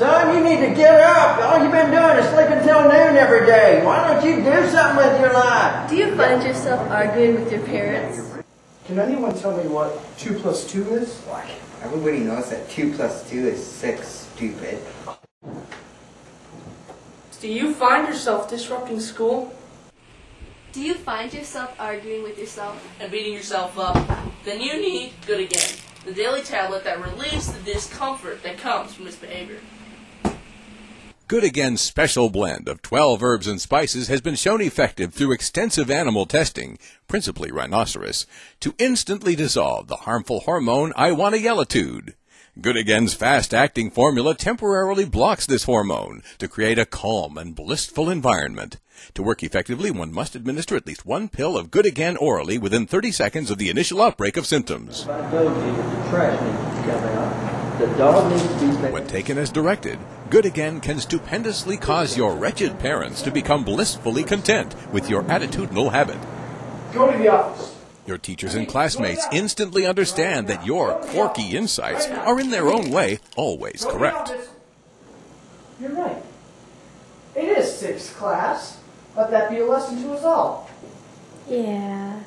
Son, you need to get up. All you've been doing is sleeping till noon every day. Why don't you do something with your life? Do you find yourself arguing with your parents? Can anyone tell me what 2 plus 2 is? Why? Everybody knows that 2 plus 2 is 6, stupid. Do you find yourself disrupting school Do you find yourself arguing with yourself? and beating yourself up? Then you need Good Again, the daily tablet that relieves the discomfort that comes from misbehavior. Good Again's special blend of 12 herbs and spices has been shown effective through extensive animal testing, principally rhinoceros, to instantly dissolve the harmful hormone iwanayelatude. Good Again's fast-acting formula temporarily blocks this hormone to create a calm and blissful environment. To work effectively, one must administer at least one pill of Good Again orally within 30 seconds of the initial outbreak of symptoms. Told you that the trash needs to come out, the dog needs to be fed. When taken as directed, Good Again can stupendously cause your wretched parents to become blissfully content with your attitudinal habit. Go to the office. Your teachers and classmates instantly understand that your quirky insights are in their own way always Go to the correct. You're right. It is sixth class. Let that be a lesson to us all. Yeah.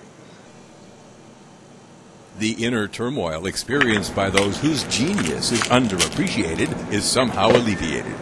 The inner turmoil experienced by those whose genius is underappreciated is somehow alleviated.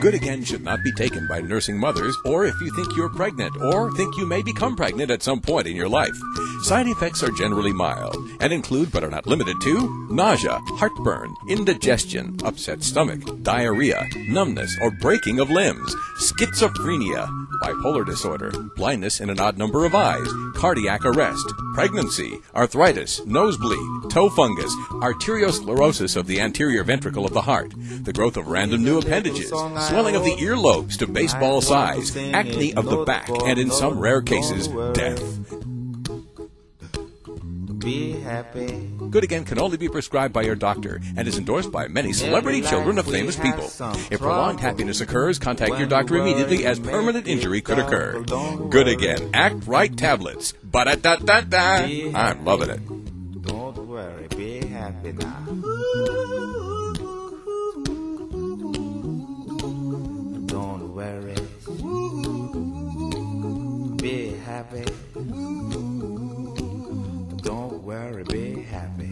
Good Again should not be taken by nursing mothers or if you think you're pregnant or think you may become pregnant at some point in your life. Side effects are generally mild and include but are not limited to nausea, heartburn, indigestion, upset stomach, diarrhea, numbness or breaking of limbs, schizophrenia, bipolar disorder, blindness in an odd number of eyes, cardiac arrest, pregnancy, arthritis, nosebleed, toe fungus, arteriosclerosis of the anterior ventricle of the heart, the growth of random new appendages, swelling of the earlobes to baseball size, acne of the back, and in some rare cases, death. Be happy. Good Again can only be prescribed by your doctor and is endorsed by many celebrity children of famous people. If prolonged happiness occurs, contact your doctor immediately as permanent injury could occur. Good Again, Act Right tablets. Ba-da-da-da-da. I'm loving it. Don't worry, be happy now. Happy. Don't worry, be happy.